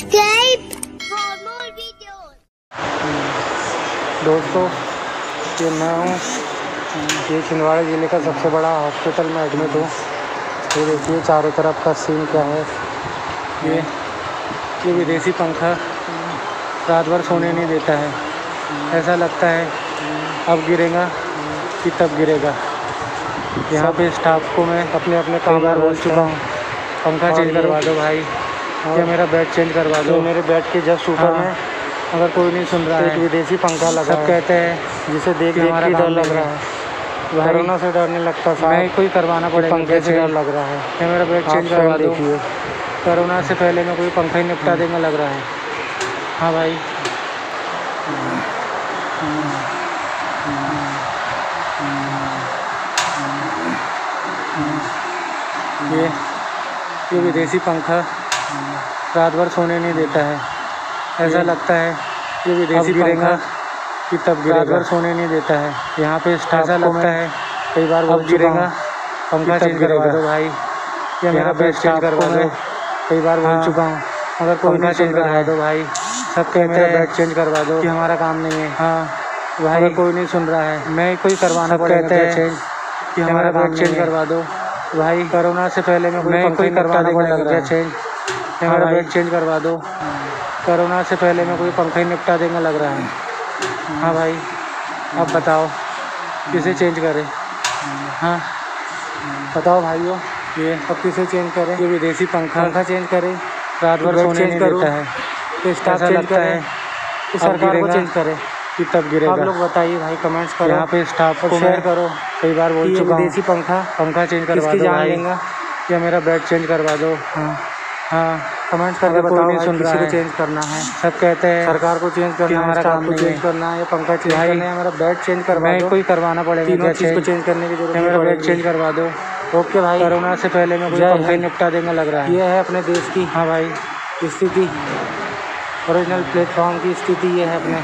Subscribe for दोस्तों ये मैं हूँ ये छिंदवाड़ा ज़िले का सबसे बड़ा हॉस्पिटल में एडमिट हूँ। ये देखिए चारों तरफ़ का सीन क्या है। ये ये विदेशी पंखा। रात भर सोने नहीं देता है। ऐसा लगता है अब गिरेगा कि तब गिरेगा। यहाँ पे स्टाफ को मैं अपने अपने काम बोल चुका हूँ। पंखा चेंज करवा दो भाई। या मेरा बेड चेंज करवा दो। मेरे बेड के जस्ट ऊपर हाँ, में अगर कोई नहीं सुन रहा एक है। विदेशी पंखा लगा सब कहते हैं जिसे देख कि देख हमारा के डर लग रहा है। कोरोना से डरने लगता था मैं कोई करवाना पड़ेगा पंखे से डर लग रहा है? या मेरा बेड चेंज करवा दो। कोरोना से पहले मैं कोई पंखा ही निपटा देंगे लग रहा है। हाँ भाई। ये ये विदेशी पंखा। रात भर सोने नहीं देता है। ऐसा लगता है ये विदेशी गिरेगा कि तब रात भर सोने नहीं देता है। यहाँ पे ऐसा लगता है कई बार बोल गिरेगा पंखा चेंज करवा दो भाई। या मेरा बेड चेंज करवा दो। कई बार बोल हाँ, चुका हूँ अगर कोई नहीं चेंज करवा दो भाई। सब कहते हैं बेड चेंज करवा दो। कि हमारा काम नहीं है। हाँ। भाई कोई नहीं सुन रहा है मैं कोई करवाना कहते हैं चेंज कि हमारा बेड चेंज करवा दो। भाई कोरोना से पहले मैं कोई ही करवाना बेड चेंज मेरा भाई। बेड चेंज करवा दो। कोरोना से पहले मैं कोई पंखा ही निपटा देंगे लग रहा है। हाँ भाई। अब बताओ किसे चेंज करें? हाँ। बताओ भाइयों ये अब किसे चेंज करें? ये विदेशी पंखा। पंखा चेंज करें। रात भर सोने चेंज नहीं देता है। कि स्टाफ चेंज करें? है कि सरकार को चेंज करें। कि तब गिरेगा। आप लोग बताइए भाई कमेंट्स करो यहाँ पे स्टाफ को शेयर करो कई बार बोल चुका हूँ। विदेशी पंखा पंखा चेंज करवा दो भाई। या मेरा बेड चेंज करवा दो। हाँ। हाँ कमेंट्स करके बताओ नहीं सुन किसी को चेंज करना है। सब कहते हैं सरकार को चेंज करना है हमारा स्टाफ काम को चेंज करना है या पंखा चेंज करना है हमारा बेड चेंज करवा दो। कोई करवाना पड़ेगा तीनों चीज़ को चेंज करने की ज़रूरत नहीं मेरा बेड चेंज करवा दो? ओके भाई। कोरोना से पहले मैं कोई ही निपटा देंगे लग रहा है। ये है अपने देश की हाँ भाई। स्थिति। ओरिजिनल प्लेटफॉर्म की स्थिति ये है अपने।